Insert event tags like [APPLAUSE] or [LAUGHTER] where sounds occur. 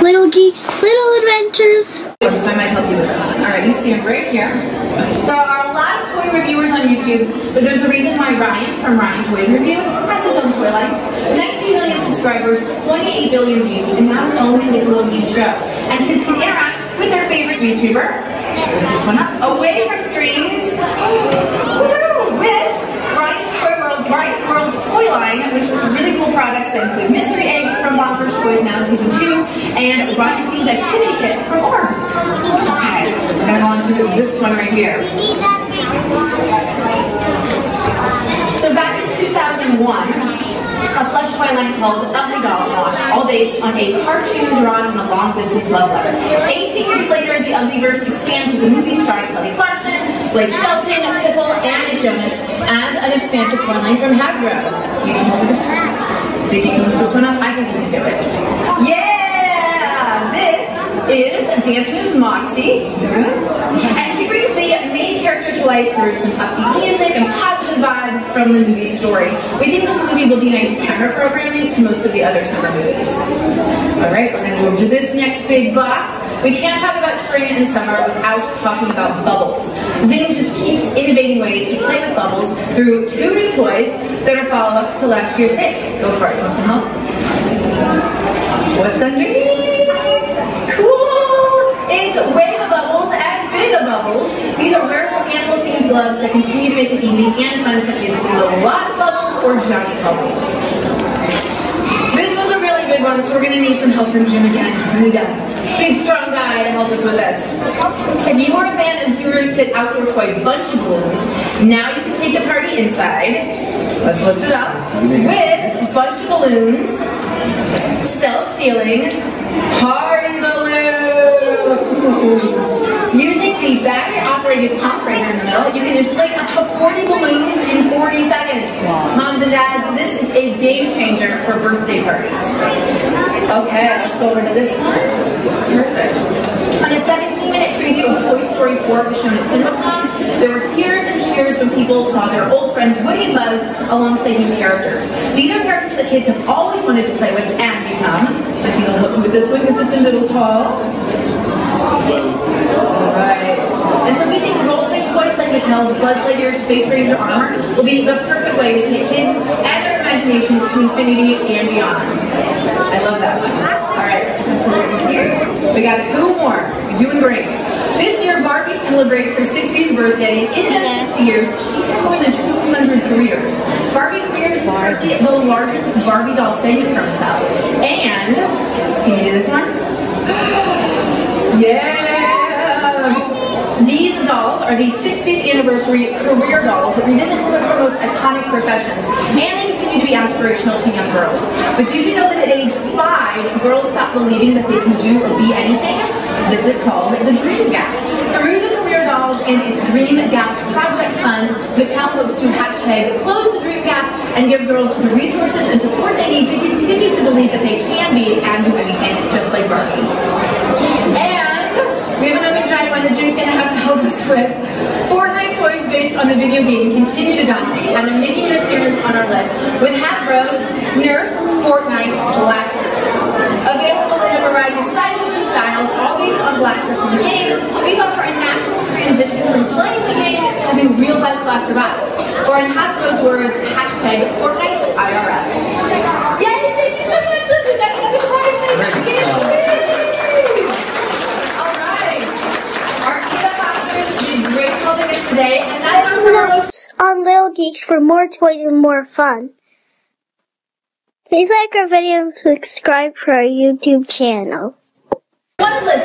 Little Geeks, Little Adventures. I might help you with this one. All right, you stand right here. There are a lot of toy reviewers on YouTube, but there's a reason why Ryan from Ryan Toys Review has his own toy line. 19 million subscribers, 28 billion views, and now his own Nickelodeon show. And kids can interact with their favorite YouTuber. This one up. Away from screens. With Ryan's Toy World, Ryan's World toy line with really cool products that include Bonkers Toys now in season two, and Ryan Thieves activity kits for more. Okay, we're gonna go on to this one right here. So back in 2001, a plush toy line called Ugly Dolls launched, all based on a cartoon drawn in a long-distance love letter. 18 years later, the Uglyverse expands with the movie starring Kelly Clarkson, Blake Shelton, Pitbull, and Jonas, and an expansive toy line from Hasbro. You can lift this one up? I think you can do it. Yeah! This is Dance Moves Moxy. And she brings the main character to life through some upbeat music and positive vibes from the movie story. We think this movie will be nice camera programming to most of the other summer movies. All right, we're gonna move to this next big box. We can't talk about spring and summer without talking about bubbles. Zing just innovating ways to play with bubbles through two new toys that are follow-ups to last year's hit. Go for it, want some help? What's underneath? Cool! It's Wave Bubbles and Big Bubbles. These are wearable animal-themed gloves that continue to make it easy and fun for kids to do a lot of bubbles or giant bubbles. This one's a really big one, so we're gonna need some help from Jim again. We need a big, strong guy to help us with this. If you are a fan of Zuru's hit outdoor toy Bunch O Balloons, now you can take the party inside. Let's lift it up. With Bunch O Balloons, self-sealing, party balloons. Using the battery-operated pump right you can inflate up to 40 balloons in 40 seconds. Moms and dads, this is a game changer for birthday parties. Okay, let's go over to this one. Perfect. On a 17-minute preview of Toy Story 4 was shown at CinemaCon, there were tears and cheers when people saw their old friends Woody and Buzz alongside new characters. These are characters that kids have always wanted to play with and become. I think I'll help you with this one because it's a little tall. Right. And so we think role-play Mattel's Buzz Lightyear Space Ranger armor will be the perfect way to take kids and their imaginations to infinity and beyond. I love that one. All right, let's pass this over here. We got two more. You're doing great. This year, Barbie celebrates her 60th birthday. In those 60 years, she's had more than 200 careers. Barbie Careers is currently the largest Barbie doll segment from Mattel. And, can you do this one? [GASPS] Yeah! These dolls are the 60th anniversary career dolls that revisit some of our most iconic professions, and they continue to be aspirational to young girls. But did you know that at age five, girls stop believing that they can do or be anything? This is called the Dream Gap. Through the career dolls and its Dream Gap Project Fund, Mattel hopes to hashtag close the Dream Gap and give girls the resources and support they need to continue to believe that they can be and do anything just like Barbie. And we have another giant one that Jim's gonna have help us with. Fortnite toys based on the video game continue to dominate, and they're making an appearance on our list with Hasbro's Nerf Fortnite blasters. Available in a variety of sizes and styles, all based on blasters from the game. These offer a natural transition from playing the game to having real life blaster battles. Or in Hasbro's words, hashtag Fortnite IRL. Yay! Thank you so much, Luke. That's another prize. Yay! All right. Our Tina Masters did great helping us today, and that's our summer most For more toys and more fun. Please like our video and subscribe for our YouTube channel.